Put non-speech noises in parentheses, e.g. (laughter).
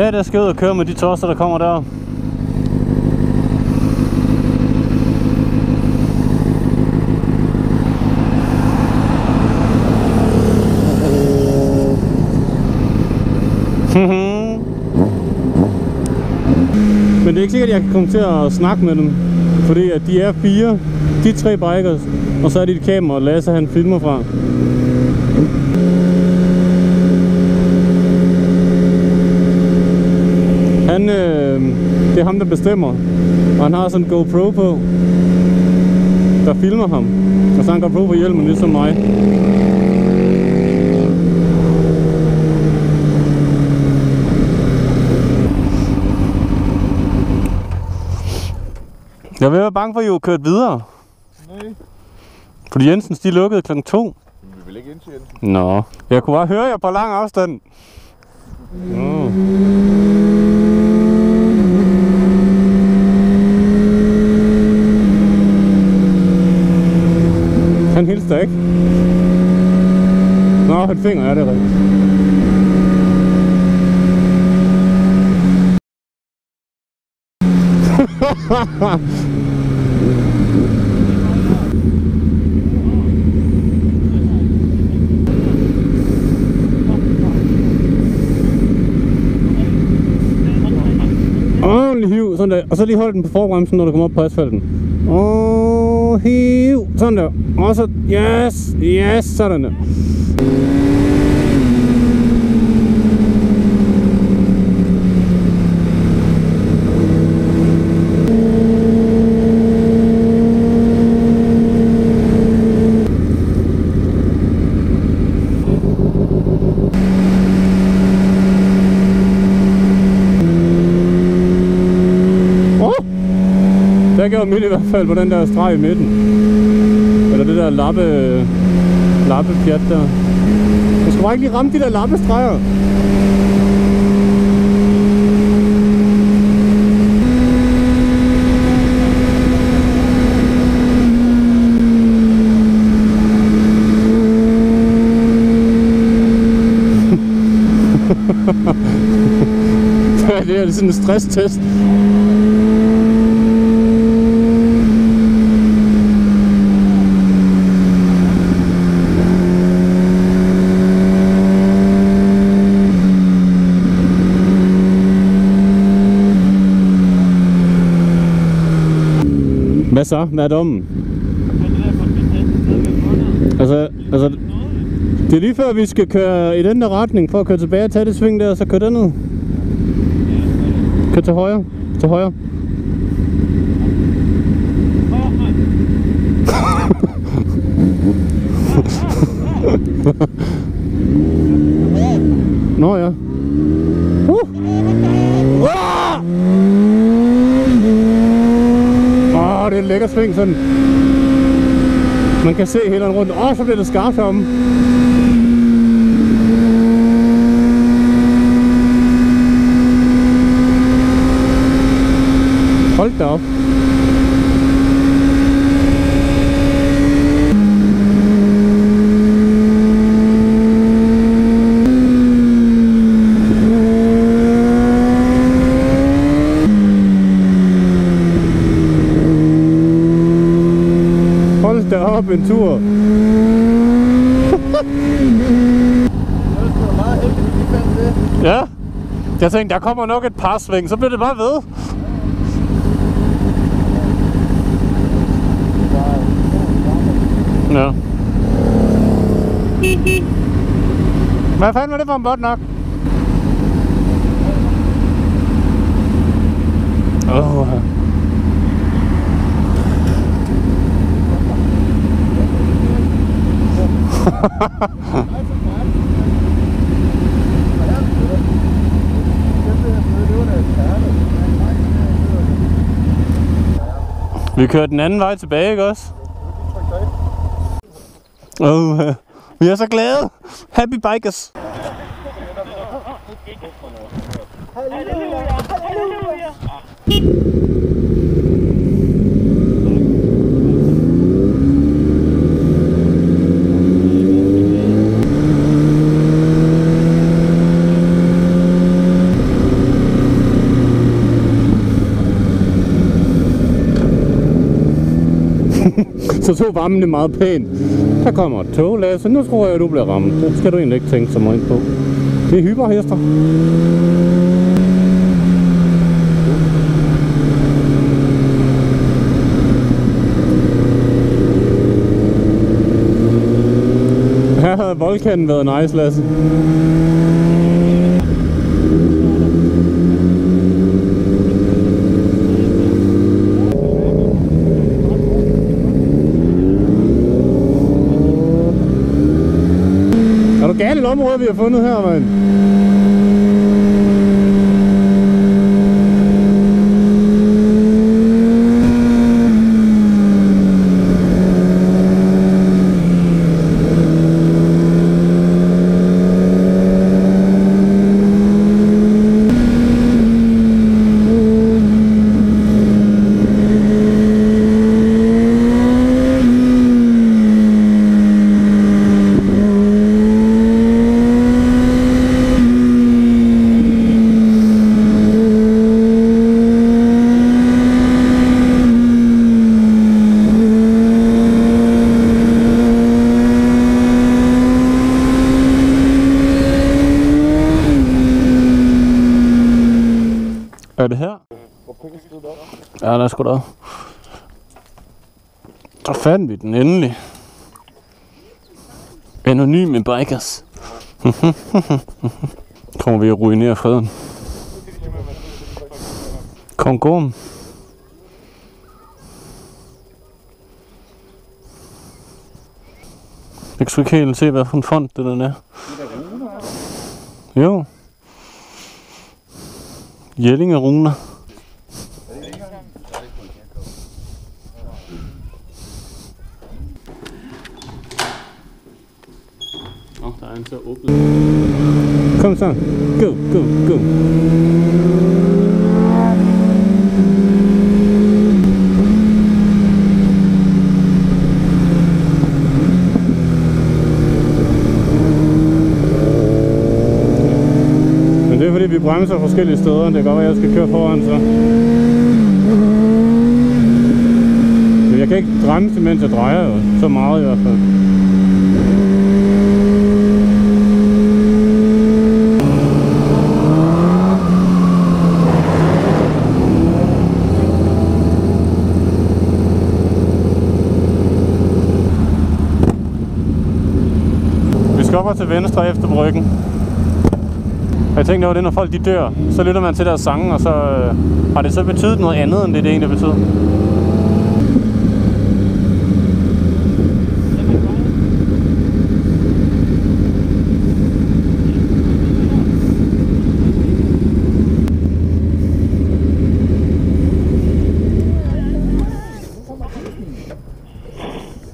dag der skal jeg ud og køre med de tosser, der kommer der. (laughs) Men det er ikke sikkert, at jeg kan komme til at snakke med dem. Fordi at de er fire, de tre bikers, og så er de et kamera, Lasse han filmer fra. Han, øh, det er ham, der bestemmer. Og han har sådan en GoPro på, der filmer ham. Og så har han GoPro på hjelmen, ligesom mig. Jeg være bange for, at I var kørt videre. Nej. Fordi Jensens, de lukkede kl. 2. Vi vil ikke ind til Jensen. Nå. Jeg kunne bare høre jer på lang afstand. Han hilste ikke. Nå, han finger er det rigtigt. Ordentlig hiv, sådan der. Og så lige hold den på forbremsen, når du kommer op på asfalten. Og hiv, sådan der. Og så, yes, yes, sådan der. Åh! Der gjorde midt i hvert fald på den der streg i midten. Eller det der lappe, lappe pjat der. Jeg skal bare ikke lige ramme de der lappestreger. (laughs) det er sådan en stresstest. Så? Hvad er dommen? Altså, altså, det er lige før vi skal køre i den der retning for at køre tilbage og tage det sving der, og så køre den ud. Kør til højre. Til højre. (laughs) Nå ja. Uh! Ah! Åh, det er en lækker sving sådan. Man kan se hele rundt. Åh, så bliver det skarpt om. Hold da op. Hold da op en tur. Det var meget heldigt, at vi en tur. (laughs) Ja. Jeg tænkte, der kommer nok et par sving, så bliver det bare ved. Ja. Hvad fanden var det for en bot nok? Åh. Oh. (laughs) Vi kører den anden vej tilbage, ikke også? Oh, uh, vi er så glade. Happy bikers. Så så varmen det meget pænt. Der kommer et tog, Lasse. Nu tror jeg, du bliver ramt. Det skal du egentlig ikke tænke så meget på. Det er hyperhester. Her havde Volkanen været nice, Lasse. Er du gal et område, vi har fundet her, mand? Er det her? Ja, der er sgu da. Så fandt vi den endelig. Anonyme bikers. (laughs) Kommer vi at ruinere freden. Kongom. Jeg kan sgu ikke helt se, hvad for en fond det der er. Jo. Jellinge runer. Nå, der er en til at åbne. Kom så. Go, go, go. Men bremser forskellige steder. Det kan godt være, at jeg skal køre foran så. Men jeg kan ikke bremse, mens jeg drejer jo. Så meget i hvert fald. Vi skubber til venstre efter bryggen. Og jeg tænkte over det, når folk de dør, så lytter man til deres sange, og så øh, har det så betydet noget andet, end det, det egentlig betyder.